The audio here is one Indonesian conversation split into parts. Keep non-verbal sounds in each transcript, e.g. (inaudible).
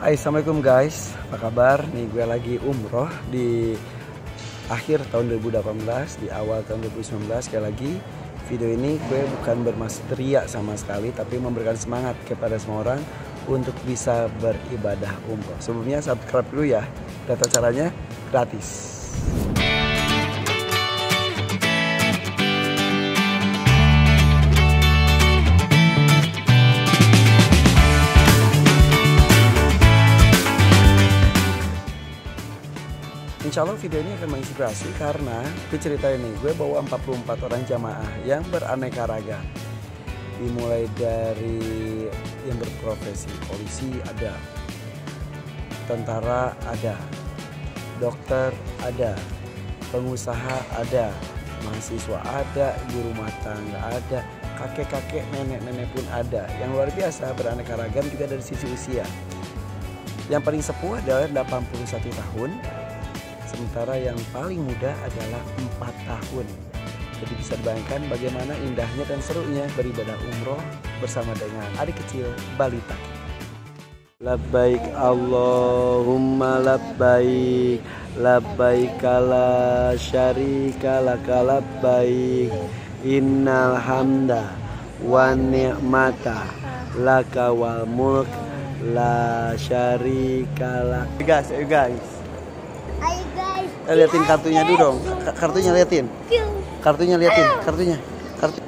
Hai Assalamualaikum guys. Apa kabar? Nih gue lagi umroh di akhir tahun 2018 Di awal tahun 2019 Sekali lagi video ini gue bukan bermaksud sama sekali Tapi memberikan semangat kepada semua orang Untuk bisa beribadah umroh. Sebelumnya subscribe dulu ya. Data caranya gratis Insya Allah video ini akan menginspirasi karena gue cerita ini gue bawa 44 orang jamaah yang beraneka ragam. Dimulai dari yang berprofesi polisi ada tentara ada dokter ada pengusaha ada mahasiswa ada ibu rumah tangga ada kakek-kakek nenek-nenek pun ada. Yang luar biasa beraneka ragam juga dari sisi usia. Yang paling sepuh adalah 81 tahun sementara yang paling muda adalah 4 tahun. Jadi bisa dibayangkan bagaimana indahnya dan serunya beribadah umroh bersama dengan adik kecil balita. Labbaik Allahumma labbaik Labbaik la syarika laka labbaik Innal hamda wa ni'mata laka wal mulk la syarika lak Guys, ayo guys Eh, liatin kartunya dulu dong. Kartunya liatin. Kartunya liatin. Kartunya. Kartu.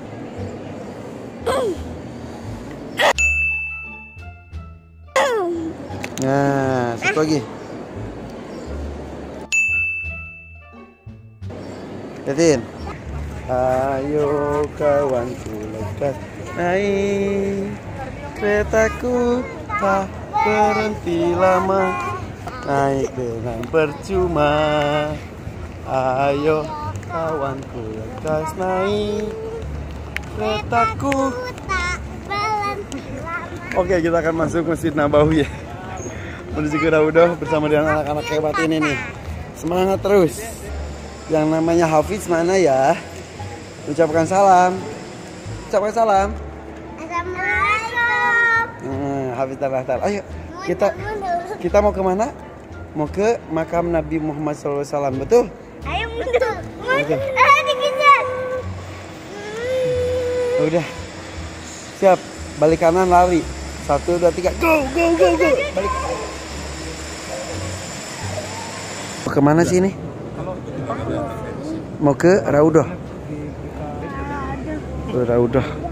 Nah, satu lagi. Liatin. Ayo kawanku lekas naik keretaku tak berhenti lama naik dengan percuma. Ayo kawanku lekas naik. Keretaku Oke kita akan masuk Masjid Nabawi. Ya Menuju ke Raudoh bersama dengan anak-anak hebat ini nih. Semangat terus. Yang namanya Hafiz mana ya? Ucapkan salam. Ucapkan salam. Assalamualaikum. hmm, Hafiz Tarahtar Ayo kita kita mau ke mana? Mau ke makam Nabi Muhammad SAW, betul? Ayo mundur. Oke. Ah, dikejar. Udah. Siap. Balik kanan lari. Satu, dua, tiga. Go, go, go, go. Balik. Mau ke mana sih ini? Mau ke Raudoh. Raudoh.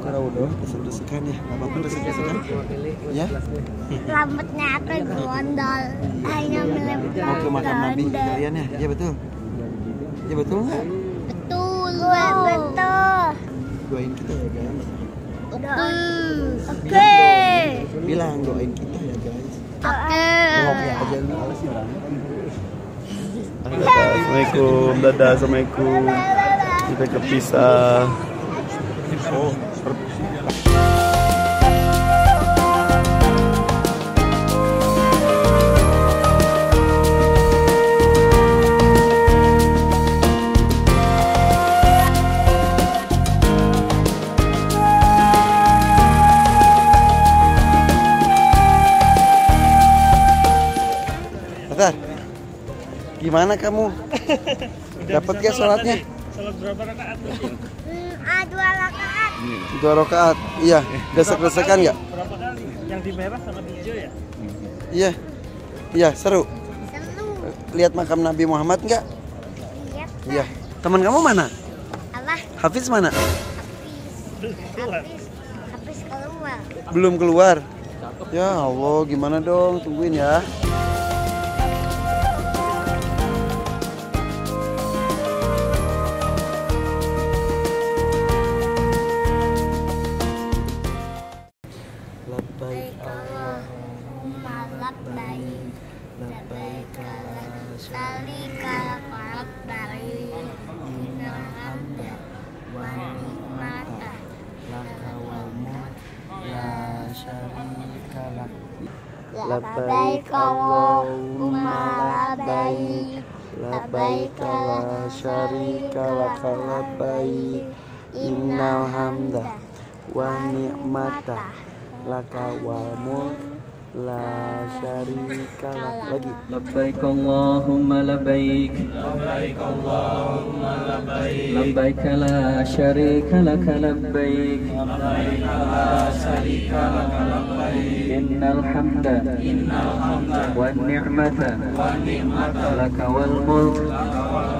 Ke Raudoh, desek-desekan ya. Gak apa-apa desek-desekan. Ya. Rambutnya apa gondol. Hanya melem. Mau ke makam Nabi kalian ya? Ya betul. Ya betul nggak? Betul. Betul. Doain kita ya guys. Oke. Oke. Bilang doain kita ya guys. Oke. Ngopi aja lu. Assalamualaikum, dadah, assalamualaikum. Kita kepisah. Oh, Gimana kamu? (laughs) Dapat gak sholatnya? Salat berapa rakaat? Hmm, ah, dua rakaat. Dua rakaat. Iya. Desek-desekan nggak? Berapa kali? Yang di merah sama di hijau ya? Iya. Iya, seru. Seru. Lihat makam Nabi Muhammad nggak? Lihat. Iya. Teman kamu mana? Apa? Hafiz mana? Keluar. Habis. Habis keluar. Belum keluar. Ya Allah, gimana dong? Tungguin ya. Labbaik Allahumma labbaik. Labbaik la syarika laka labbaik Innal hamda wa ni'mata laka لا شريك لك. لبيك. اللهم لبيك لبيك اللهم لبيك. لبيك لا شريك لك لبيك. لبيك لا شريك لك لبيك إن الحمد إن الحمد والنعمة والنعمة لك والملك لك والملك.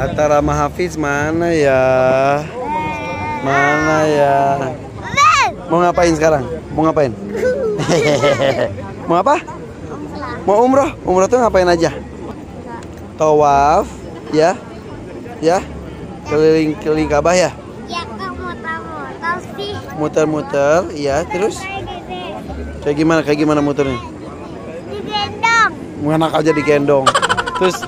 Antara Mahafiz mana ya? Mana ya? Mau ngapain sekarang? Mau ngapain? (laughs) Mau apa? Mau umroh? Umroh tuh ngapain aja? Tawaf, ya? Ya? Keliling-keliling Ka'bah ya? Ya. Muter-muter, ya. Terus kayak gimana? Kayak gimana muternya? Digendong. Enak aja digendong. (laughs) Terus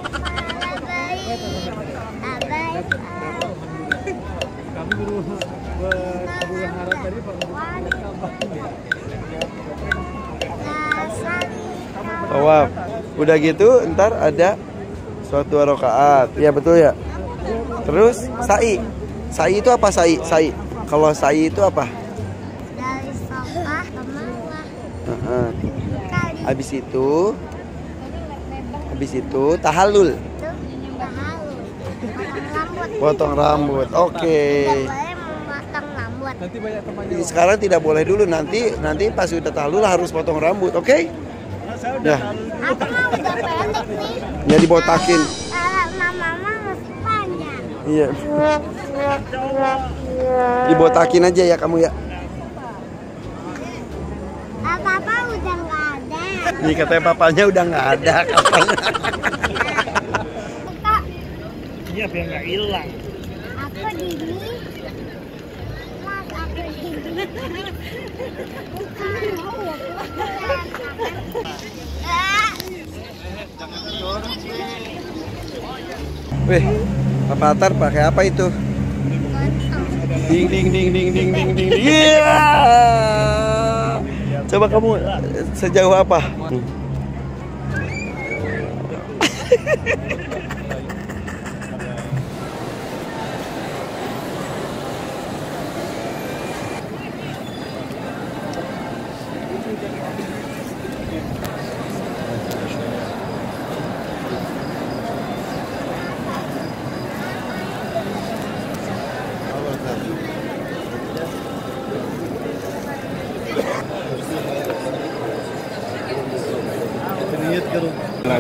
tawaf. Udah gitu, ntar ada suatu rakaat. Ya betul ya. Terus sa'i. Sa'i itu apa sa'i? Sa'i. Kalau sa'i itu apa? Dari sofa ke. Heeh. Kali Habis itu, habis itu tahalul. Potong (laughs) rambut. potong rambut. Oke. Rambut. Sekarang tidak boleh dulu nanti nanti pas udah tahalul harus potong rambut, oke? Ya, Aku udah pendek nih. ya dibotakin. Kalau mama panjang. Iya. Dibotakin aja ya kamu ya. Ah, papa udah nggak ada. Nih katanya papanya udah nggak ada katanya. Iya biar nggak hilang. aku di sini. Mas, aku di sini. Bukan. Ah, Wih, Papa Atar pakai apa itu? Ding ding ding ding ding ding ding. Iya. Coba kamu sejauh apa? (laughs)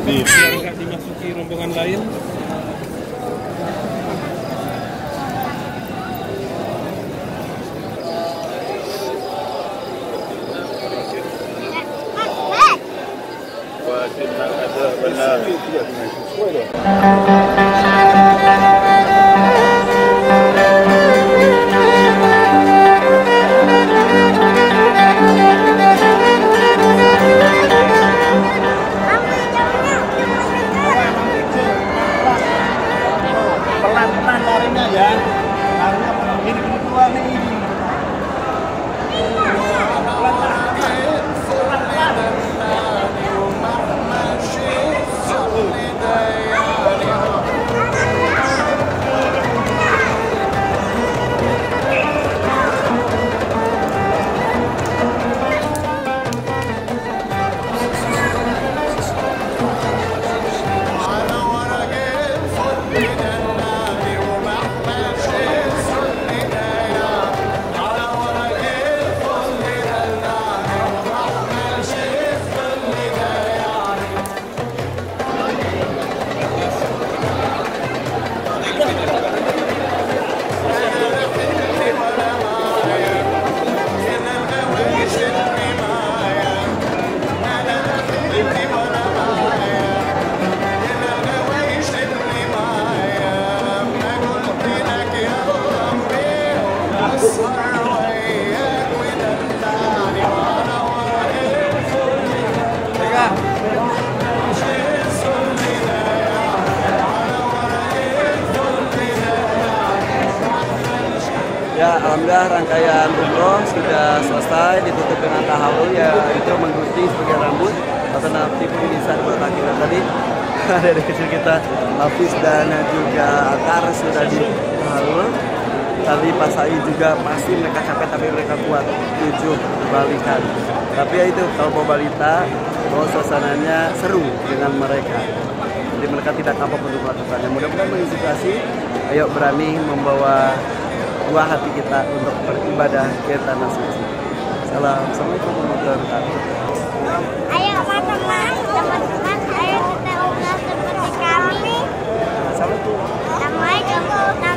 Biar nggak dimasuki rombongan lain. eh, alhamdulillah rangkaian umroh sudah selesai ditutup dengan tahallul ya itu menggunting sebagai rambut atau nanti pun bisa buat kita tadi. (laughs) Dari kecil kita Hafiz dan juga Akar sudah di tahallul tadi Pak juga pasti mereka capek tapi mereka kuat tujuh balikan. Tapi ya itu kalau bawa balita bahwa suasananya seru dengan mereka. Jadi mereka tidak kapok untuk melakukannya. Mudah-mudahan menginspirasi. Ayo berani membawa buah hati kita untuk beribadah ke tanah suci. Salam assalamualaikum warahmatullahi wabarakatuh. Ayo teman-teman, teman-teman, ayo kita umrah seperti kami. assalamualaikum Assalamualaikum,